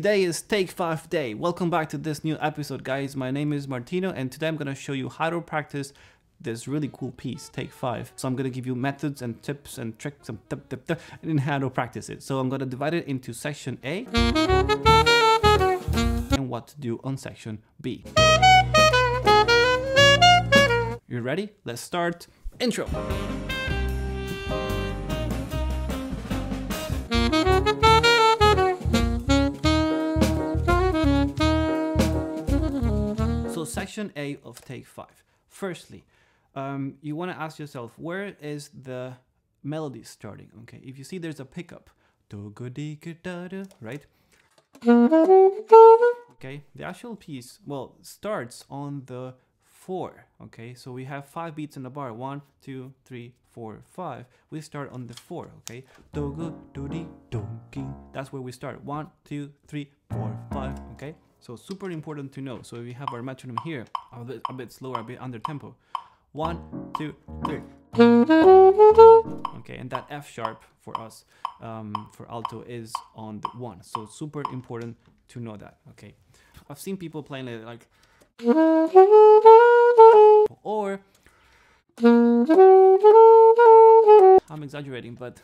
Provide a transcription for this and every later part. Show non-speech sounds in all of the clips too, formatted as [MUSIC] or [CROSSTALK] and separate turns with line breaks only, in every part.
today is take 5 day. Welcome back to this new episode guys. My name is Martino and today I'm going to show you how to practice this really cool piece, take 5. So I'm going to give you methods and tips and tricks and tip, tip, tip, and how to practice it. So I'm going to divide it into section A and what to do on section B. You ready? Let's start. Intro. Section A of take five. Firstly, um, you want to ask yourself where is the melody starting? Okay, if you see there's a pickup, right? Okay, the actual piece well starts on the four. Okay, so we have five beats in the bar. One, two, three, four, five. We start on the four. Okay, that's where we start. One, two, three, four, five. Okay. So super important to know. So we have our metronome here, a bit, a bit slower, a bit under tempo. One, two, three. Okay, and that F sharp for us, um, for alto, is on the one. So super important to know that. Okay, I've seen people playing it like, or I'm exaggerating, but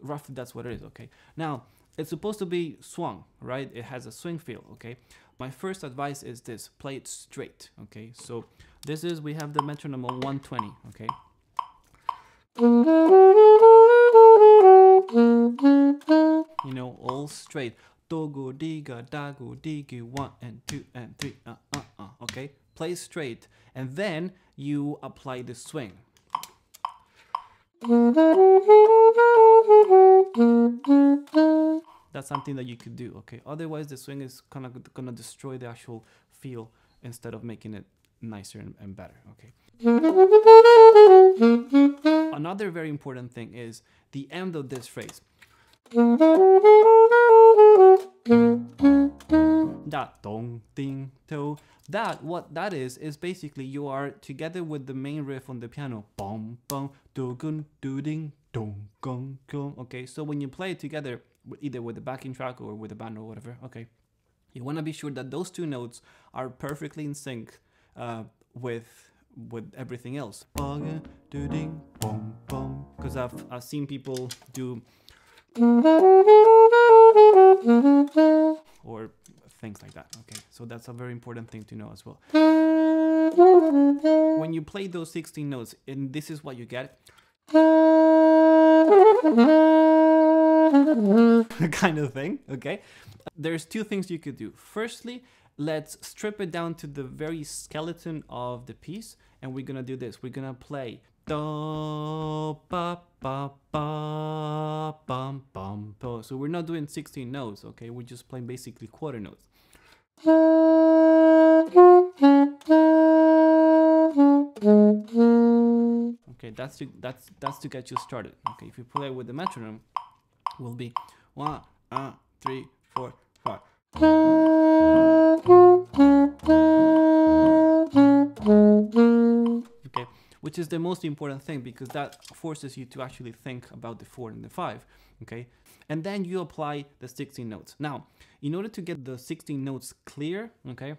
roughly that's what it is. Okay, now it's supposed to be swung, right? It has a swing feel, okay? My first advice is this, play it straight, okay? So this is, we have the metronome on 120, okay? You know, all straight. Dogo, diga, dago, digi, one and two and three, uh, uh, uh, okay? Play straight, and then you apply the swing. That's something that you could do, okay? Otherwise, the swing is kind of gonna destroy the actual feel instead of making it nicer and, and better, okay? Another very important thing is the end of this phrase. That dong ding to that what that is is basically you are together with the main riff on the piano. Bum bum do gun do ding dong gong gong. Okay, so when you play it together, either with the backing track or with the band or whatever, okay, you want to be sure that those two notes are perfectly in sync uh, with with everything else. Because I've I've seen people do or things like that. Okay, so that's a very important thing to know as well. When you play those 16 notes, and this is what you get. [LAUGHS] kind of thing, okay? There's two things you could do. Firstly, let's strip it down to the very skeleton of the piece, and we're gonna do this. We're gonna play. So we're not doing 16 notes, okay? We're just playing basically quarter notes. Okay, that's to that's that's to get you started. Okay, if you play with the metronome, will be one, uh, three, four, five. Okay, which is the most important thing because that forces you to actually think about the four and the five. Okay, and then you apply the 16 notes. Now, in order to get the 16 notes clear, okay,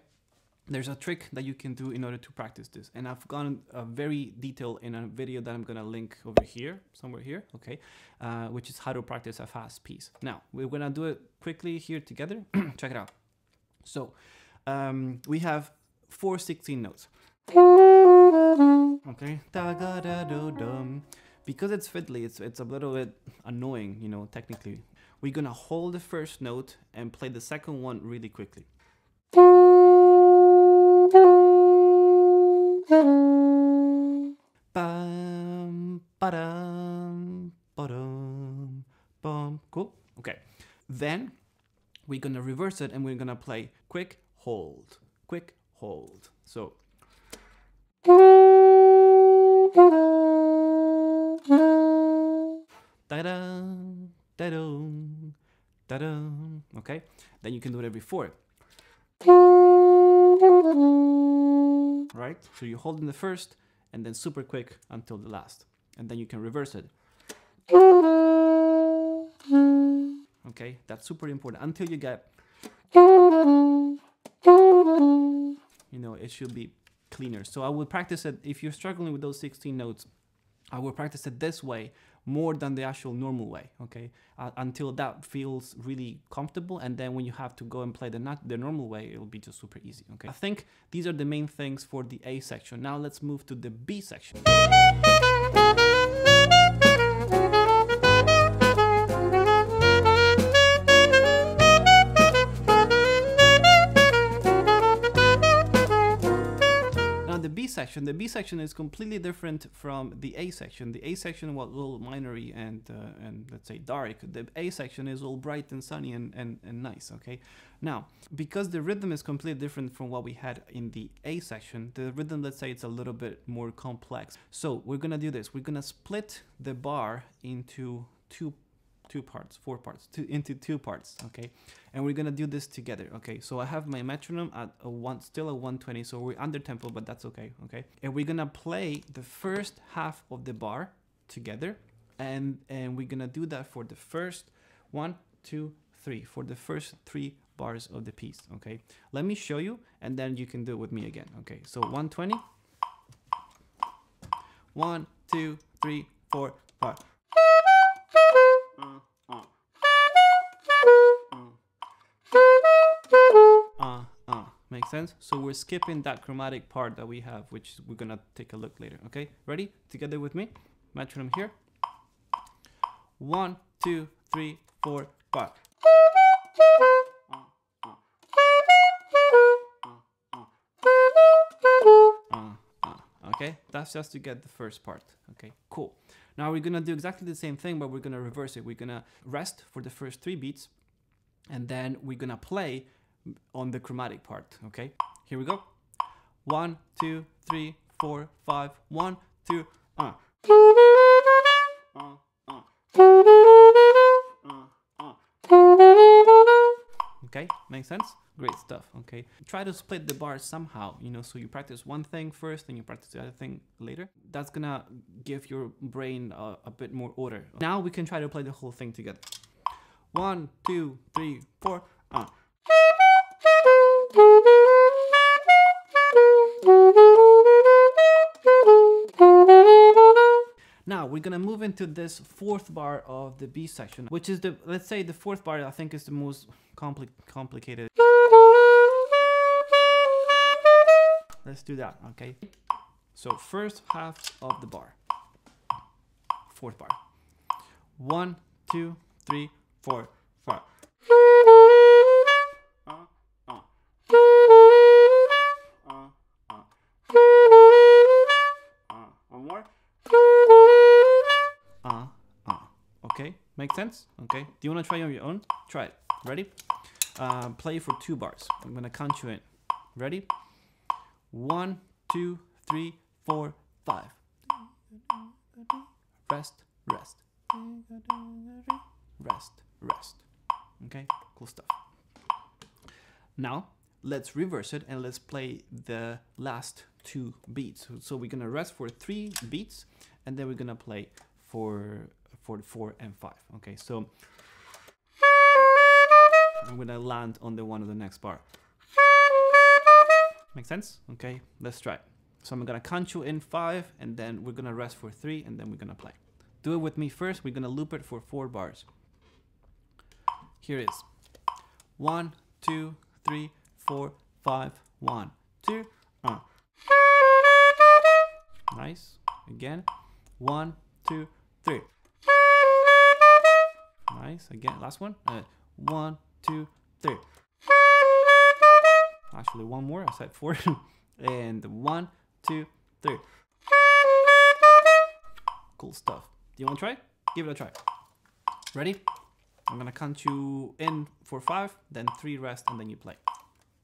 there's a trick that you can do in order to practice this. And i've gone uh, very detailed in a video that i'm going to link over here somewhere here okay uh, which is how to practice a fast piece. Now we're going to do it quickly here together. [CLEARS THROAT] Check it out. So um, we have four 16 notes. Okay. Because it's fiddly it's it's a little bit annoying you know technically. We're gonna hold the first note and play the second one really quickly Bum, ba-dum, ba-dum, bum. Cool. Okay. Then we're gonna reverse it and we're gonna play quick hold, quick hold. So. Da-da, da-da, da-da. Okay. Then you can do it every four. Right. So you hold in the first and then super quick until the last. And then you can reverse it. Okay, that's super important until you get You know, it should be cleaner. So I would practice it if you're struggling with those 16 notes. I will practice it this way more than the actual normal way, okay? Uh, until that feels really comfortable, and then when you have to go and play the not the normal way, it'll be just super easy, okay? I think these are the main things for the A section. Now let's move to the B section. Section. The B section is completely different from the A section. The A section was all minery and uh, and let's say dark. The A section is all bright and sunny and, and, and nice, okay? Now, because the rhythm is completely different from what we had in the A section, the rhythm, let's say it's a little bit more complex. So we're gonna do this. We're gonna split the bar into two two parts, four parts, two, into two parts, okay? And we're gonna do this together, okay? So I have my metronome at a one, still a 120, so we're under tempo, but that's okay, okay? And we're gonna play the first half of the bar together, and and we're gonna do that for the first one, two, three, for the first three bars of the piece, okay? Let me show you, and then you can do it with me again, okay? So 120, one, two, three, four, five. So we're skipping that chromatic part that we have, which we're gonna take a look later, okay? Ready? Together with me? Metronome here. One, two, three, four, five. okay that's just to get the first part okay cool now we're gonna do exactly the same thing but we're gonna reverse it we're gonna rest for the first three beats and then we're gonna play on the chromatic part, okay? Here we go. One, two, three, four, five, one, two, uh. Okay, makes sense? Great stuff, okay? Try to split the bars somehow, you know, so you practice one thing first and you practice the other thing later. That's gonna give your brain a, a bit more order. Now we can try to play the whole thing together. One, two, three, four, uh. Now we're gonna move into this fourth bar of the B section, which is the, let's say the fourth bar I think is the most compli complicated. Let's do that, okay? So first half of the bar, fourth bar. One, two, three, four, five. Make sense? Okay. Do you want to try on your own? Try it. Ready? Uh, play for two bars. I'm going to count you in. Ready? One, two, three, four, five. Rest, rest. Rest, rest. Okay, cool stuff. Now, let's reverse it and let's play the last two beats. So we're gonna rest for three beats and then we're gonna play for for the 4 and 5. Okay, so I'm gonna land on the one of the next bar. Make sense? Okay, let's try. So I'm gonna count you in 5 and then we're gonna rest for 3 and then we're gonna play. Do it with me first. We're gonna loop it for 4 bars. Here it is. One, two, three, four, five, one, two, uh. Nice. Again. One, two, three. Nice. Again, last one. Uh, one, two, three. Actually, one more. I said four. [LAUGHS] and one, two, three. Cool stuff. Do you want to try? Give it a try. Ready? I'm gonna count you in for five, then three rest, and then you play.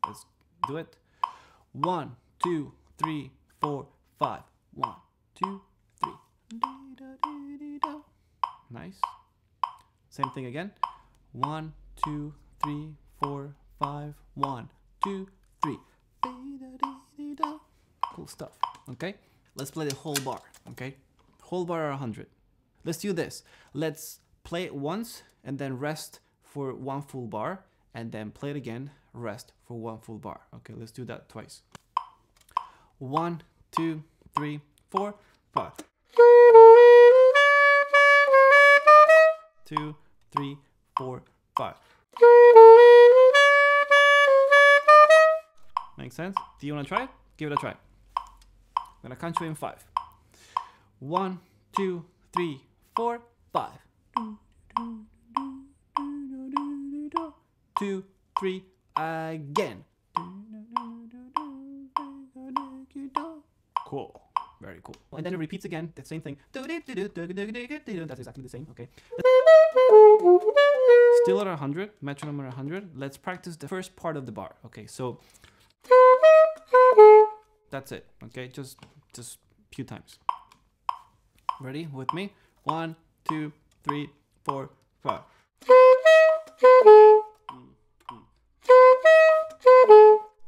Let's do it. One, two, three, four, five. One, two, three. Nice. Same thing again. One, two, three, four, five. One, two, three. Cool stuff. Okay? Let's play the whole bar. Okay? Whole bar are 100. Let's do this. Let's play it once and then rest for one full bar and then play it again, rest for one full bar. Okay, let's do that twice. One, two, three, four, five. Two, three, four, five. Make sense? Do you want to try it? Give it a try. I'm gonna count you in five. One, two, three, four, five. Two, three, again. Cool. Very cool. And then it repeats again, the same thing. That's exactly the same, okay. [LAUGHS] Still at 100, metronome at 100. Let's practice the first part of the bar. Okay, so that's it. Okay, just just few times. Ready with me? One, two, three, four, five.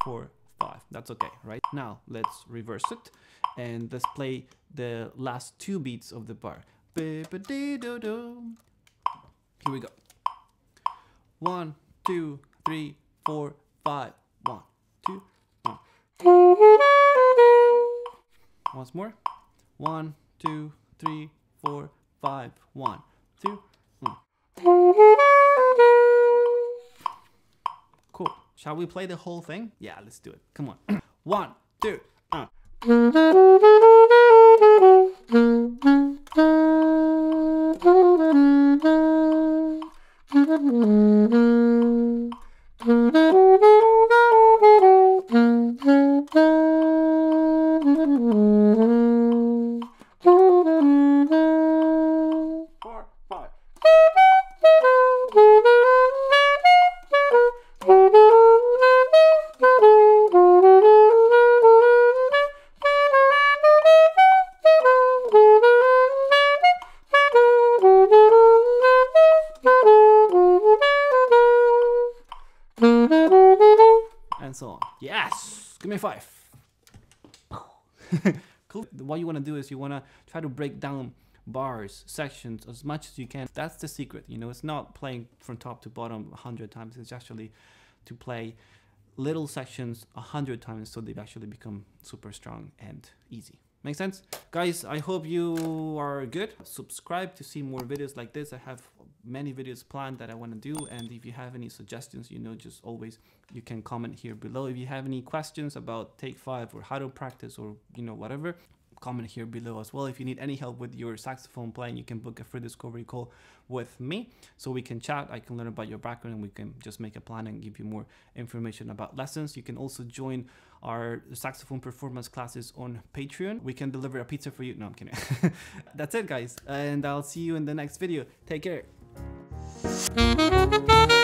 Four, five. That's okay, right? Now let's reverse it and let's play the last two beats of the bar. Here we go. One, two, three, four, five. One, two, one. Once more. One, two, three, four, five. One, two, one. Cool. Shall we play the whole thing? Yeah, let's do it. Come on. [CLEARS THROAT] One, two, uh. Yes, give me a five. [LAUGHS] cool. What you want to do is you want to try to break down bars, sections as much as you can. That's the secret. You know, it's not playing from top to bottom a hundred times. It's actually to play little sections a hundred times so they actually become super strong and easy. Make sense? Guys, I hope you are good. Subscribe to see more videos like this. I have many videos planned that I want to do. And if you have any suggestions, you know, just always you can comment here below. If you have any questions about Take 5 or how to practice or, you know, whatever, comment here below as well. If you need any help with your saxophone playing, you can book a free discovery call with me so we can chat. I can learn about your background and we can just make a plan and give you more information about lessons. You can also join our saxophone performance classes on Patreon. We can deliver a pizza for you. No, I'm kidding. [LAUGHS] That's it, guys. And I'll see you in the next video. Take care. Música